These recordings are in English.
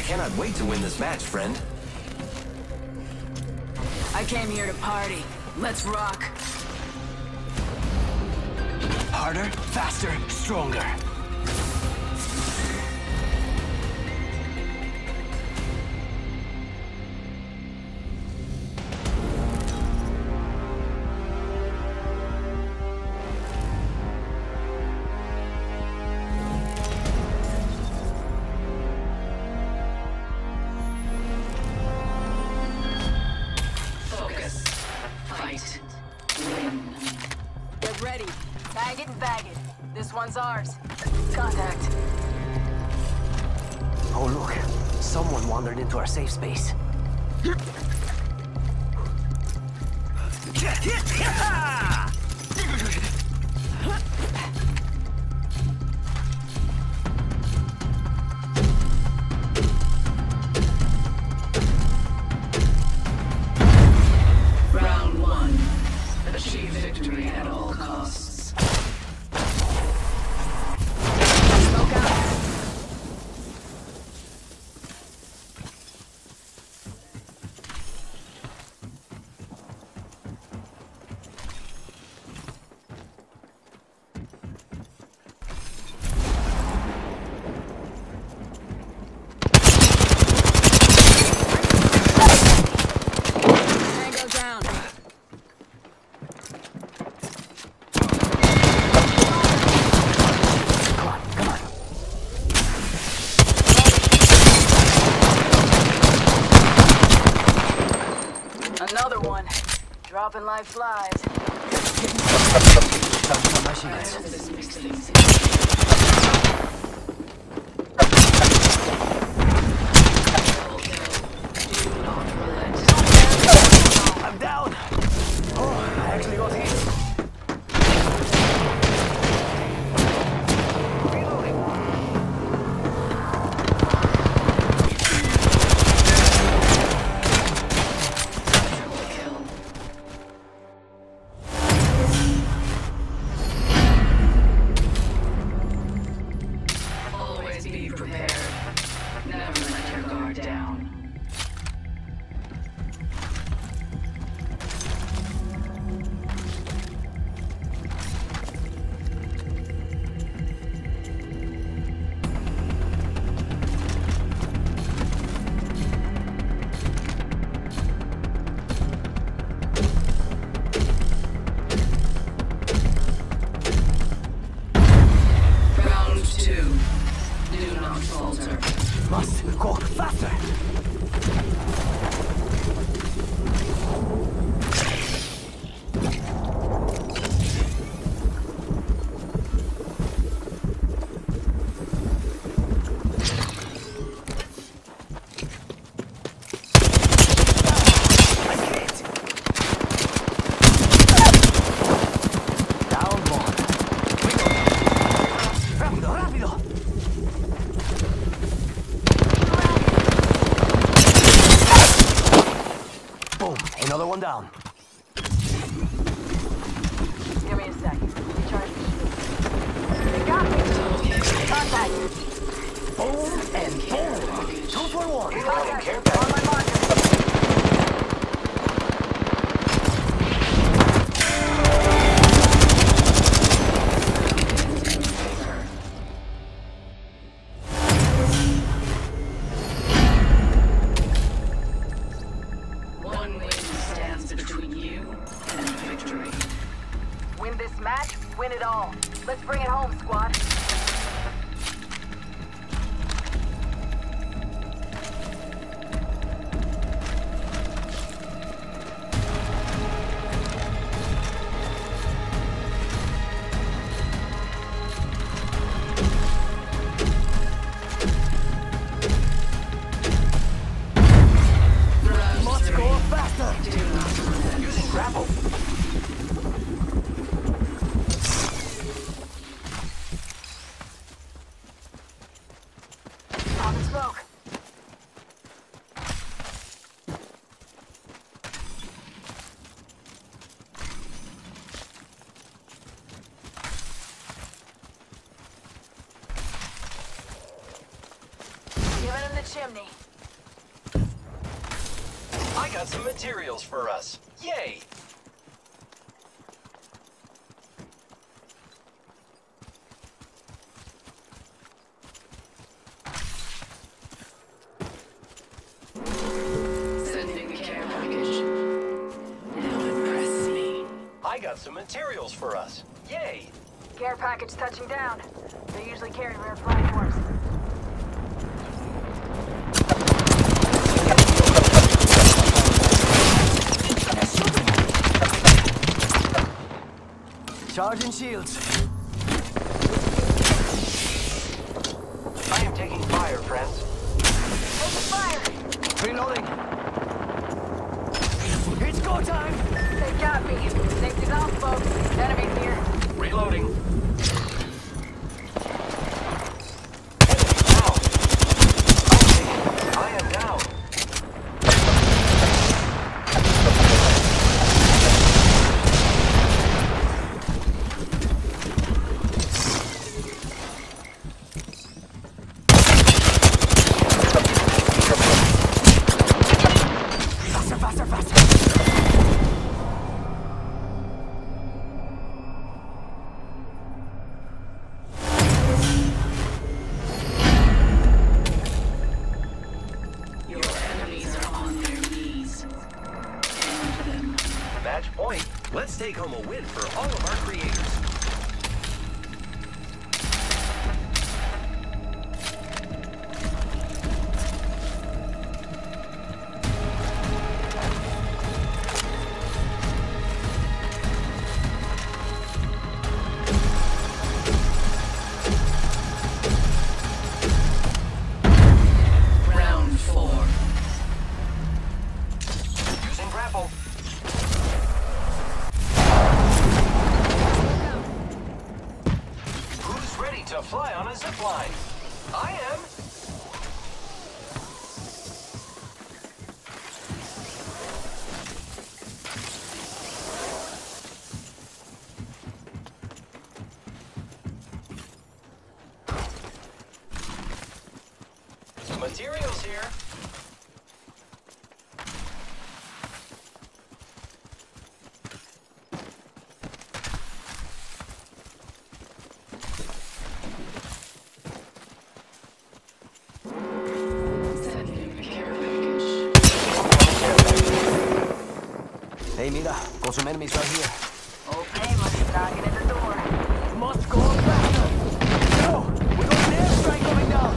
cannot wait to win this match, friend. I came here to party. Let's rock. Harder, faster, stronger. Ready. Tag it and bag it. This one's ours. Contact. Oh, look. Someone wandered into our safe space. Like flies. Another one down. Give me a sec. Recharge. They got me. Contact. Boom and boom. Two for one. Contact. On my marker. Win it all. Let's bring it home, squad. Chimney. I got some materials for us. Yay! Sending care package. Now impress me. I got some materials for us. Yay! Care package touching down. They usually carry rare platforms. Charging shields. I am taking fire, friends. Taking fire! Reloading. It's go time. They got me. Safety's off, folks. Enemies here. Reloading. Home a win for line? I am. Materials here. Hey, mira, got some enemies right here. Old Painless knocking at the door. Must go faster. Go. We got an airstrike coming down.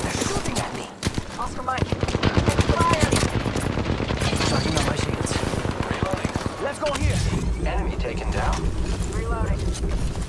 They're shooting at me. Oscar Mike. Taking fire! Charging on my shields. Reloading. Let's go here. Enemy taken down. Thank you.